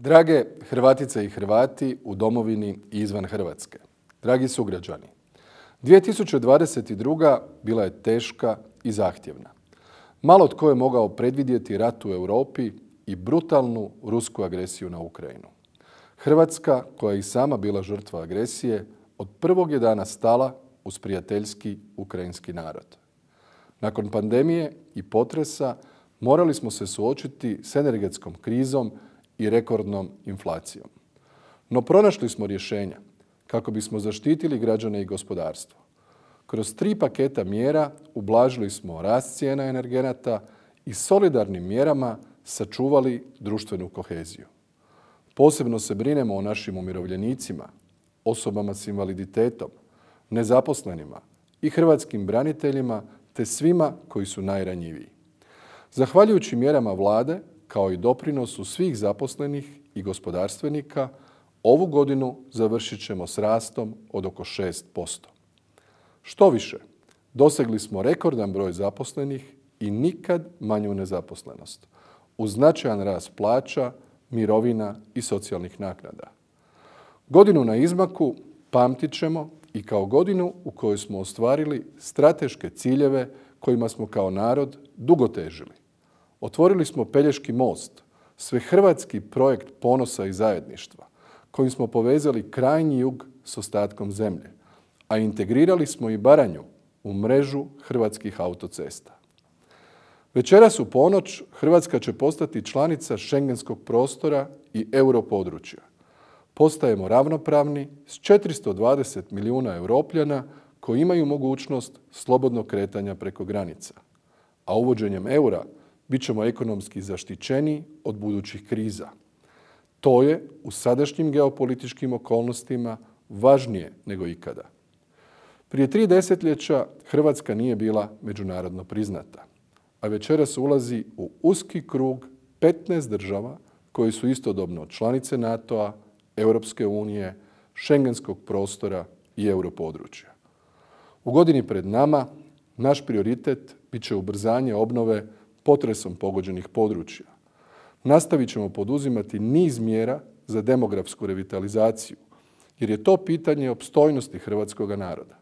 Drage Hrvatice i Hrvati u domovini i izvan Hrvatske, dragi sugrađani, 2022. bila je teška i zahtjevna. Malo tko je mogao predvidjeti rat u Europi i brutalnu rusku agresiju na Ukrajinu. Hrvatska, koja je i sama bila žrtva agresije, od prvog je dana stala uz prijateljski ukrajinski narod. Nakon pandemije i potresa morali smo se suočiti s energetskom krizom i rekordnom inflacijom. No pronašli smo rješenja kako bismo zaštitili građane i gospodarstvo. Kroz tri paketa mjera ublažili smo rast cijena energenata i solidarnim mjerama sačuvali društvenu koheziju. Posebno se brinemo o našim umirovljenicima, osobama s invaliditetom, nezaposlenima i hrvatskim braniteljima te svima koji su najranjiviji. Zahvaljujući mjerama Vlade, kao i doprinosu svih zaposlenih i gospodarstvenika, ovu godinu završit ćemo s rastom od oko 6%. Što više, dosegli smo rekordan broj zaposlenih i nikad manju nezaposlenost, uz značajan rast plaća, mirovina i socijalnih naknada. Godinu na izmaku pamtit ćemo i kao godinu u kojoj smo ostvarili strateške ciljeve kojima smo kao narod dugo težili. Otvorili smo Pelješki most, svehrvatski projekt ponosa i zajedništva, kojim smo povezali krajnji jug s ostatkom zemlje, a integrirali smo i Baranju u mrežu hrvatskih autocesta. Večeras u ponoć Hrvatska će postati članica šengenskog prostora i europodručja. Postajemo ravnopravni s 420 milijuna europljana koji imaju mogućnost slobodnog kretanja preko granica. A uvođenjem eura bit ćemo ekonomski zaštićeni od budućih kriza. To je u sadašnjim geopolitičkim okolnostima važnije nego ikada. Prije tri desetljeća Hrvatska nije bila međunarodno priznata, a večeras ulazi u uski krug 15 država koji su istodobno članice NATO-a, Europske unije, šengenskog prostora i europodručja. U godini pred nama naš prioritet bit će ubrzanje obnove potresom pogođenih područja. Nastavit ćemo poduzimati niz mjera za demografsku revitalizaciju, jer je to pitanje opstojnosti hrvatskoga naroda.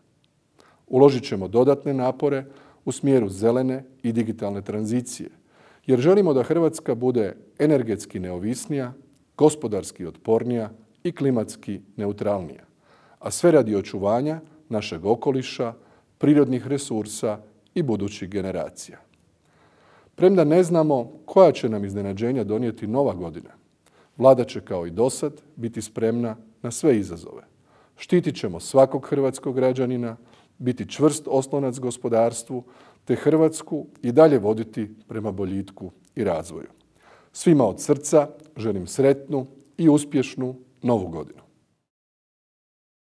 Uložit ćemo dodatne napore u smjeru zelene i digitalne tranzicije, jer želimo da Hrvatska bude energetski neovisnija, gospodarski otpornija i klimatski neutralnija, a sve radi očuvanja našeg okoliša, prirodnih resursa i budućih generacija. Premda ne znamo koja će nam iznenađenja donijeti nova godina, Vlada će kao i dosad biti spremna na sve izazove. Štitit ćemo svakog hrvatskog građanina, biti čvrst oslonac gospodarstvu, te Hrvatsku i dalje voditi prema boljitku i razvoju. Svima od srca želim sretnu i uspješnu novu godinu.